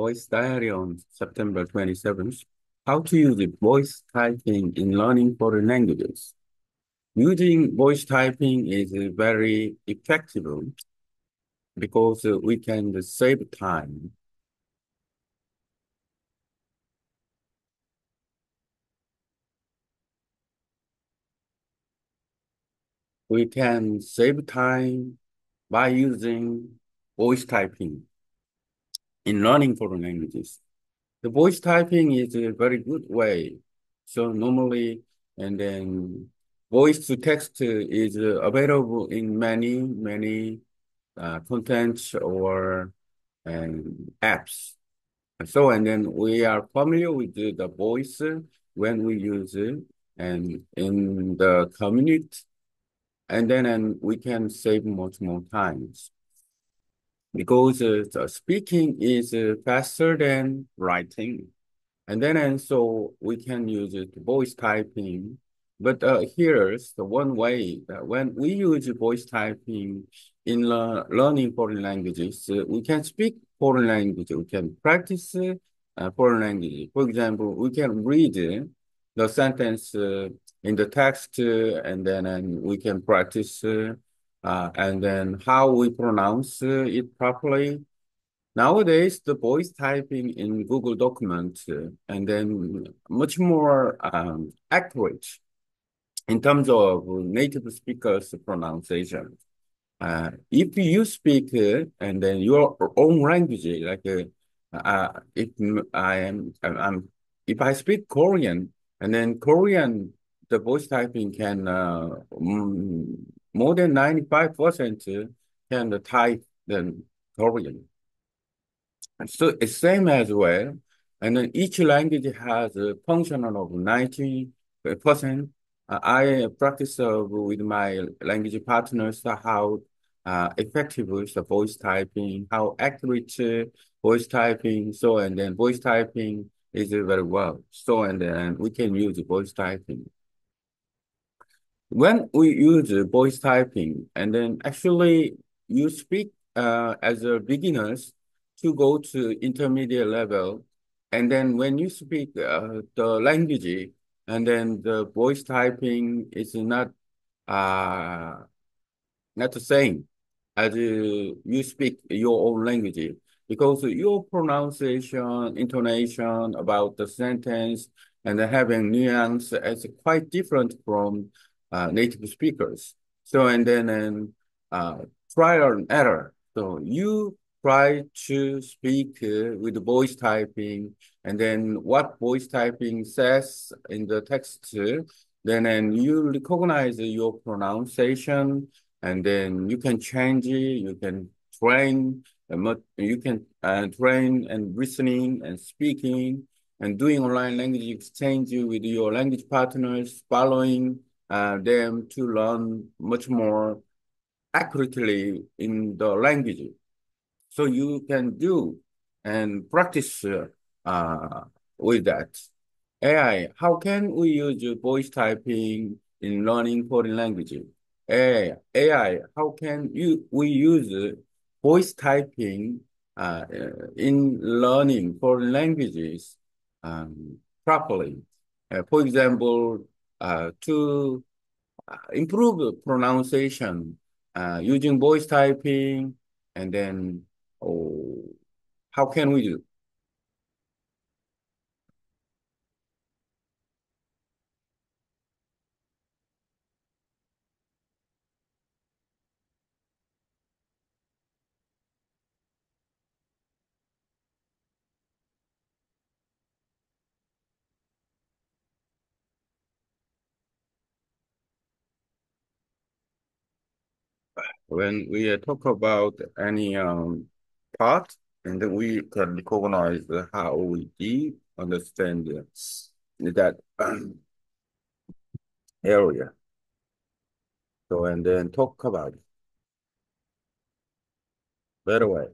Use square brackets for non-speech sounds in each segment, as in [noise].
Voice Diary on September 27th. How to use voice typing in learning foreign languages. Using voice typing is very effective because uh, we can save time. We can save time by using voice typing in learning foreign languages. The voice typing is a very good way. So normally, and then voice to text is available in many, many uh, contents or and apps. So, and then we are familiar with the, the voice when we use it and in the community, and then and we can save much more times because uh, speaking is uh, faster than writing. And then, and so we can use it voice typing. But uh, here's the one way that when we use voice typing in le learning foreign languages, uh, we can speak foreign language, we can practice uh, foreign language. For example, we can read the sentence uh, in the text, uh, and then and we can practice uh, and then how we pronounce uh, it properly. Nowadays, the voice typing in Google Document uh, and then much more um, accurate in terms of native speakers pronunciation. Uh, if you speak uh, and then your own language, like uh, if I am, I'm, if I speak Korean and then Korean, the voice typing can mm, more than 95% can type the Korean. So it's same as well. And then each language has a function of 90%. I practice uh, with my language partners how uh, effective is the voice typing, how accurate uh, voice typing. So, and then voice typing is very well. So, and then we can use voice typing when we use voice typing, and then actually you speak uh, as a beginners to go to intermediate level, and then when you speak uh, the language, and then the voice typing is not uh, not the same as you speak your own language. Because your pronunciation, intonation about the sentence, and having nuance is quite different from native speakers. So, and then and, uh, trial and error. So you try to speak uh, with voice typing and then what voice typing says in the text, then and you recognize your pronunciation and then you can change it, you can train, you can uh, train and listening and speaking and doing online language exchange with your language partners, following uh, them to learn much more accurately in the language. So you can do and practice uh, with that. AI, how can we use voice typing in learning foreign language? AI, AI how can you we use voice typing uh, in learning foreign languages um, properly? Uh, for example, uh, to uh, improve pronunciation uh, using voice typing, and then oh, how can we do? When we talk about any um, part, and then we can recognize how we deep understand that um, [clears throat] area. So, and then talk about it. Better way.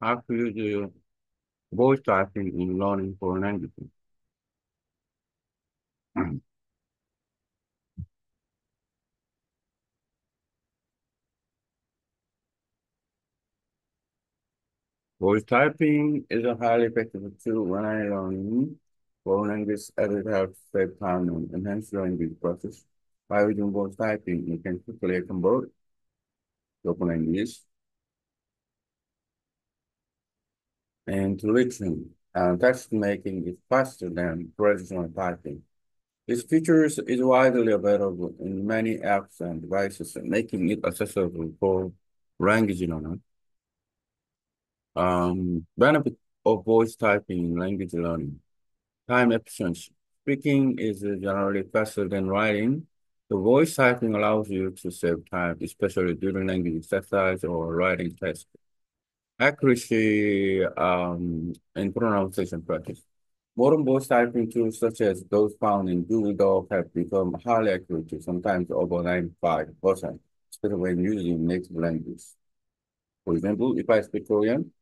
How to use voice typing in learning foreign languages. [clears throat] Voice typing is a highly effective tool when I learn foreign language as it helps save time and enhance language process. By using voice typing, you can quickly convert spoken English and written and text making is faster than traditional typing. This feature is widely available in many apps and devices, making it accessible for language learners. Um, benefit of voice typing in language learning. Time efficiency. Speaking is generally faster than writing. The voice typing allows you to save time, especially during language exercise or writing tests. Accuracy um, and pronunciation practice. Modern voice typing tools such as those found in Google Doc have become highly accurate, sometimes over 95%, especially when using native languages. For example, if I speak Korean,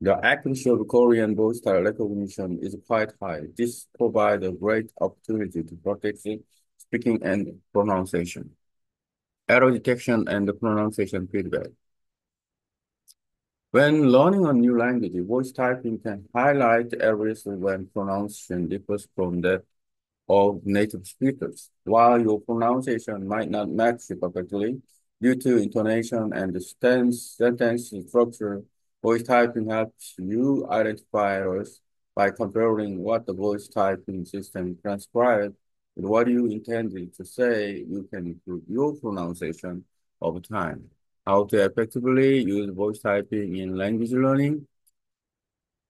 the accuracy of Korean voice style recognition is quite high. This provides a great opportunity to practice speaking and pronunciation. Error detection and the pronunciation feedback. When learning a new language, voice typing can highlight areas when pronunciation differs from that of native speakers. While your pronunciation might not match perfectly due to intonation and the sentence structure, Voice typing helps you identify errors by comparing what the voice typing system transcribed what you intended to say. You can improve your pronunciation over time. How to effectively use voice typing in language learning?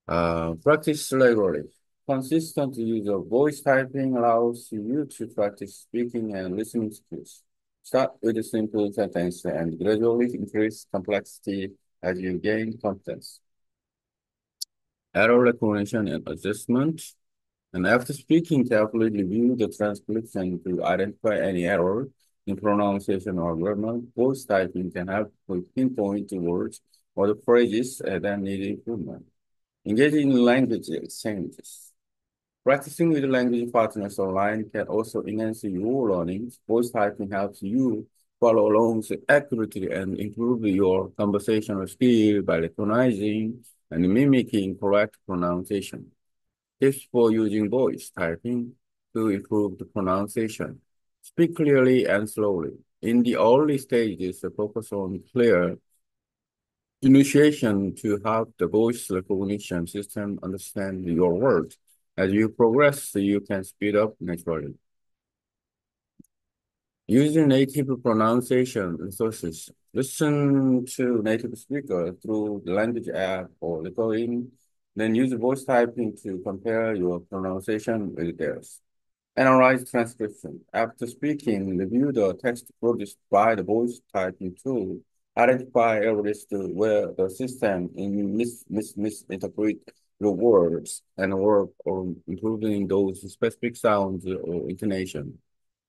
Uh, practice regularly. Consistent use of voice typing allows you to practice speaking and listening skills. Start with a simple sentence and gradually increase complexity as you gain confidence. Error recognition and adjustment. And after speaking, carefully review the transcription to identify any error in pronunciation or grammar. Voice typing can help pinpoint the words or the phrases that need improvement. Engaging in language exchanges. Practicing with language partners online can also enhance your learning. Voice typing helps you follow along accurately and improve your conversational skill by recognizing and mimicking correct pronunciation. Tips for using voice typing to improve the pronunciation. Speak clearly and slowly. In the early stages, focus on clear initiation to help the voice recognition system understand your words. As you progress, you can speed up naturally. Using native pronunciation resources, listen to native speakers through the language app or recording, then use voice typing to compare your pronunciation with theirs. Analyze transcription. After speaking, review the text produced by the voice typing tool. Identify areas where the system mis mis misinterpret your words and work on improving those specific sounds or intonation.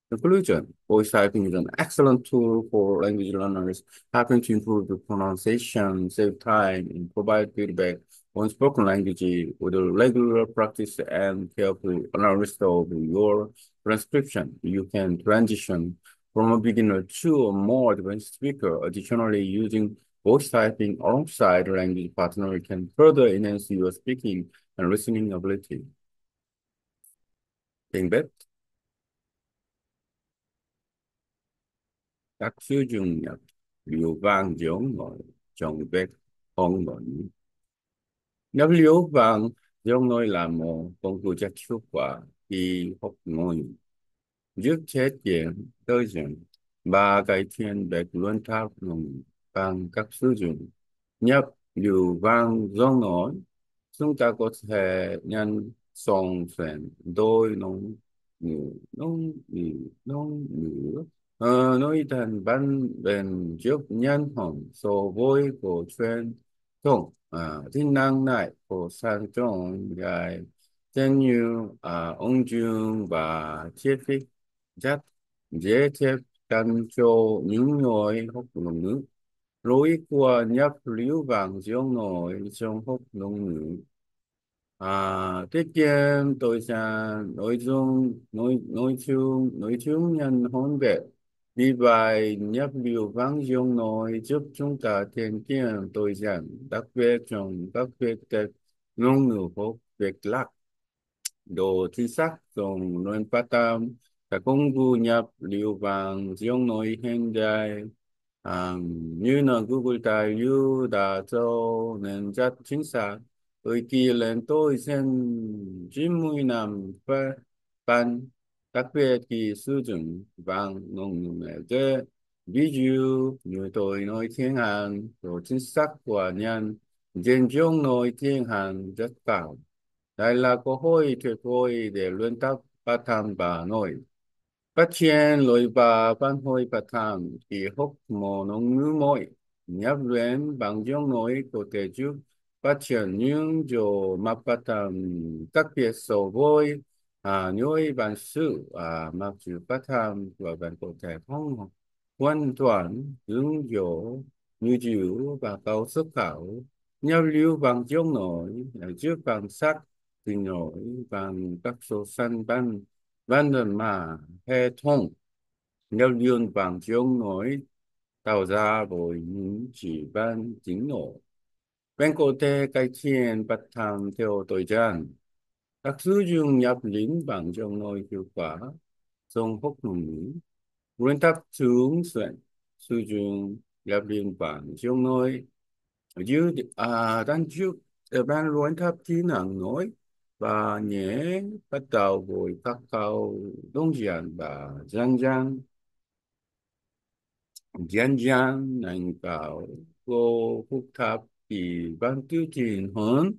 Conclusion, voice typing is an excellent tool for language learners, helping to improve the pronunciation, save time, and provide feedback on spoken language with regular practice and careful analysis of your transcription. You can transition from a beginner to a more advanced speaker. Additionally, using voice typing alongside language partner can further enhance your speaking and listening ability. Tingbat. các sư trường nhập liều vang giống ngồi trong vết hong ngẩn nếu vàng vang giống là một công cụ chất hiệu quả khi học ngồi giúp chết diện tới diện và cải thiện bạch luân tháp ngừng bằng các sử dụng nhập liều vang giống nói. chúng ta có thể nhân song phèn đôi nông ngữ nông ngữ nông ngữ Ờ, nói thành ban bền trước nhân hồng so với của truyền 众啊，天人乃菩萨众在真如啊，ông dương à, à, và thiết phi giác dễ thiết căn cho những người học ngôn ngữ. Lối qua nhập lưu vàng trong nội trong học ngôn ngữ. À tiết kiệm tôi sẽ nội dung nội nội chương nội chương nhân hôn vệ vì vậy nhập liệu văn trong nội giúp chúng ta thiền kiến tôi giản đặc biệt trong các việc các ngôn ngữ hốc việc lạc đồ chính xác trong nội phát tâm các công cụ nhập liệu văn trong nội hiện đại Um, như là Google Tài liệu đã cho nên rất chính xác. Đôi khi lên tôi xem chín mươi năm phát 각별히 수준 왕농농에게 미주 유도의 노이 행한 로진삭과 년 진종 노이 행한 적강 đại hội tuyệt vời để luân tắc ba tham bà nội phát triển lối bà văn hội bà tham kỳ hốc mồ nông ngữ mội nhập luyện bằng dung nội của thể chức phát triển những chỗ mà bà tham các biệt so vôi à, những bản sự à, mặc dù bất tham và bản có thể không hoàn toàn ứng dụng như chịu và cầu xuất khẩu giao lưu bằng chống nổi trước bằng sắc thì nổi bằng các số sanh ban ban đơn mà hệ thống. Giao lưu bằng chống nổi tạo ra bởi những chỉ ban chính nổi bên có thể cải thiện bất tham theo thời gian các thứ dương nhập lĩnh bằng trong nội hiệu quả trong hốc nùng lý nguyên tắc tướng soạn sư dương nhập lĩnh bằng trong nội dư à đang trước bên nguyên tắc kỹ năng nói và nhé bắt đầu với các câu đông giản và giang giang. Giang giang nâng cao cô phúc thập thì ban tiêu trình hướng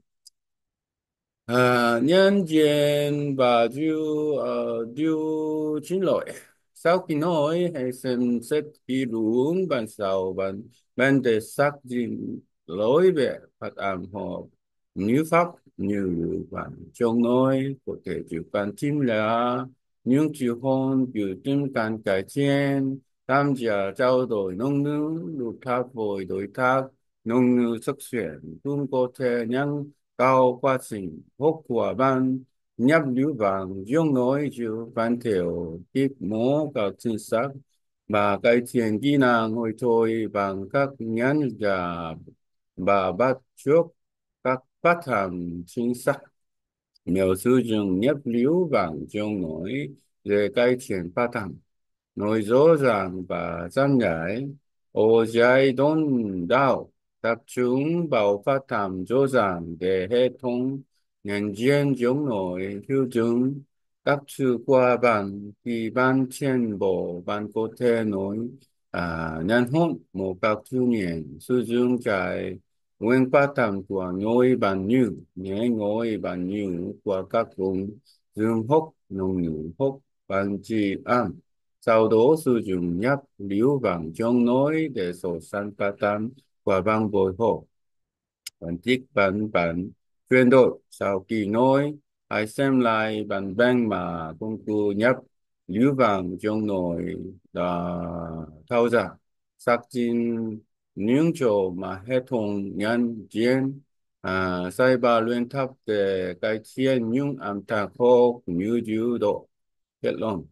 à, nhân diện và điều uh, điều xin lỗi. Sau khi nói hãy xem xét kỹ lưỡng bản sau bạn bản để xác định lỗi về phát âm hoặc ngữ pháp như bạn trong nói có thể chịu can tim là những chữ hôn biểu tình can cải thiện. Tham gia trao đổi ngôn ngữ lục tháp với đối tác ngôn ngữ sắc xuyên cũng có thể nhân cao quá trình học của ban nhập lưu bằng giọng nói chữ văn thiểu tiếp mô các chính xác và cái thiền kỹ năng hồi thôi bằng các nhân giả và bắt chước các phát âm chính xác. Nếu sử dụng nhập lưu bằng giọng nói về cái thiền phát âm nói rõ ràng và giản giải ở giai đoạn đầu tập trung vào phát âm rõ ràng để hệ thống nhận diện giọng nổi hiệu chứng các sự qua bản thì ban trên bộ ban có thể nói à, nhân hôn một các thư niên sử dụng tại nguyên phát âm của ngôi bản như nhé ngôi bản như của các vùng. Dương hốc nông ngữ hốc bản trị an. Sau đó sử dụng nhập lưu vàng trong nói để sổ sanh phát âm quả bằng bồi hộ. Bản tích bản bản chuyên đội sau kỳ nói hãy xem lại bản bang mà công cụ nhập lưu bằng trong nội đã thao giả. Xác định những chỗ mà hệ thống nhân diện à, sai ba luyện tập để cải thiện những âm thanh khô như dữ độ. Kết luận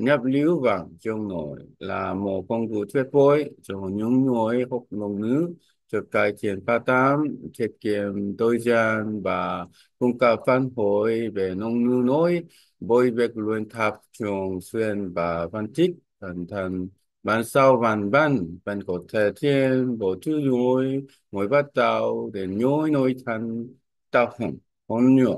nhập lưu vào trong nội là một công cụ tuyệt vời cho những người học ngôn ngữ giúp cải thiện phát âm, tiết kiệm thời gian và cung cấp phản hồi về ngôn ngữ nói. Bởi việc luyện tập thường xuyên và phân tích cẩn thận bạn sau bạn bạn bạn có thể thêm bộ chữ rồi mỗi bắt đầu để nhối nói thành tạo hình hôn nhựa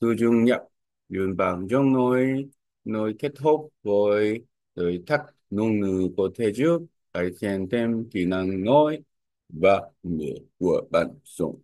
sử dụng nhập liên bằng trong nói nơi kết thúc với thời thắc ngôn ngữ của thế giới, cải thiện thêm kỹ năng nói và nghĩa của bạn dùng.